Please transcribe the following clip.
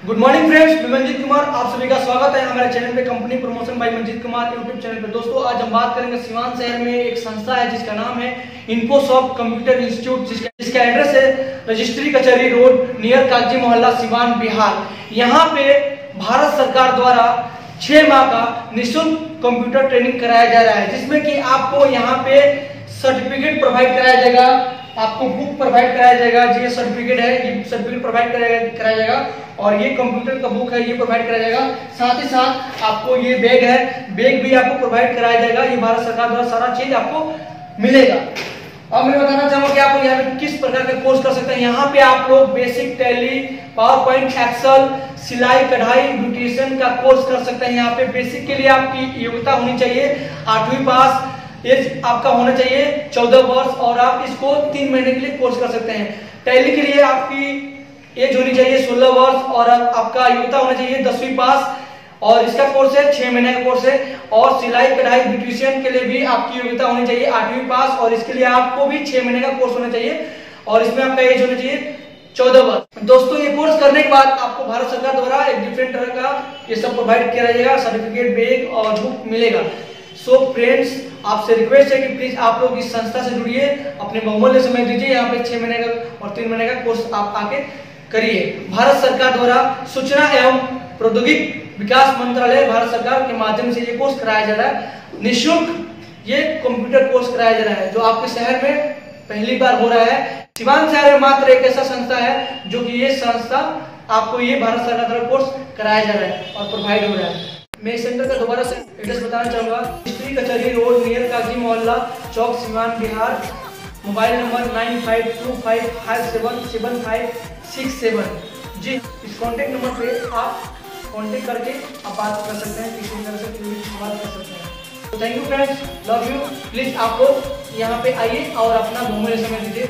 Good morning friends मैं मंजीत कुमार, आप सभी का स्वागत है हमारे चैनल पे company promotion by Manjeet Kumar YouTube channel पे। दोस्तों, आज हम बात करेंगे सिवान शहर में एक संस्था है जिसका नाम है इन्फोसॉफ्ट कंप्यूटर इंस्टीट्यूट जिसका जिसका एड्रेस है रजिस्ट्री कचहरी रोड नियर कागज़ी मोहल्ला सिवान बिहार। यहाँ पे भारत सरकार द्वारा छह माह का निःशुल्क कंप्यूटर ट्रेनिंग कराया जा रहा है, जिसमें कि आपको यहाँ पे सर्टिफिकेट प्रोवाइड कराया जाएगा। आपको बुक प्रोवाइड कराया जाएगा ये सर्टिफिकेट है, ये सर्टिफिकेट प्रोवाइड कराया जाएगा और ये कंप्यूटर का बुक है, ये प्रोवाइड कराया जाएगा। साथ ही साथ आपको ये बैग है बैग भी आपको प्रोवाइड कराया जाएगा। ये भारत सरकार द्वारा सारा चीज़ आपको मिलेगा। अब मैं बताना चाहूँगा कि आप यहाँ पे किस प्रकार का कोर्स कर सकते हैं। यहाँ पे आप लोग basic Tally power point Excel सिलाई, कढ़ाई ब्यूटिशियन का कोर्स कर सकते हैं। यहाँ पे बेसिक के लिए आपकी योग्यता होनी चाहिए। आठवीं पास एज आपका होना चाहिए चौदह वर्ष और आप इसको तीन महीने के लिए कोर्स कर सकते हैं। टैली के लिए आपकी एज होनी चाहिए सोलह वर्ष और आपका योग्यता होना चाहिए दसवीं पास और इसका कोर्स है छह महीने का कोर्स है और सिलाई कढ़ाई ब्यूटिशियन के लिए भी आपकी योग्यता होनी चाहिए आठवीं पास और इसके लिए आपको भी छह महीने का कोर्स होना चाहिए और इसमें आपका एज होना चाहिए चौदह वर्ष। दोस्तों ये कोर्स करने के बाद आपको भारत सरकार द्वारा एक डिफरेंट तरह का ये सब प्रोवाइड किया जाएगा सर्टिफिकेट बैग और बुक मिलेगा। सो so, फ्रेंड्स आपसे रिक्वेस्ट है कि प्लीज़ आप लोग इस संस्था से जुड़िए, अपने बहुमूल्य समय दीजिए यहाँ पे छह महीने का और तीन महीने का कोर्स आप आके करिए। भारत सरकार द्वारा सूचना एवं प्रौद्योगिक विकास मंत्रालय भारत सरकार के माध्यम से ये कोर्स कराया जा रहा है। निःशुल्क ये कंप्यूटर कोर्स कराया जा रहा है, जो आपके शहर में पहली बार हो रहा है। सिवान शहर में मात्र एक ऐसा संस्था है, जो कि ये संस्था आपको ये भारत सरकार द्वारा कोर्स कराया जा रहा है और प्रोवाइड हो रहा है। मैं सेंटर का दोबारा से एड्रेस बताना चाहूँगा। स्त्री कचहरी रोड नियर काजी मोहल्ला, चौक Siwan Bihar. Mobile number nine five two five five seven seven five six seven. जी, इस कॉन्टेक्ट नंबर पे आप कॉन्टेक्ट करके आप बात कर सकते हैं, किसी तरह से बात कर सकते हैं। तो thank you friends love you please आप लोग यहाँ पे आइए और अपना घूमने समय दीजिए।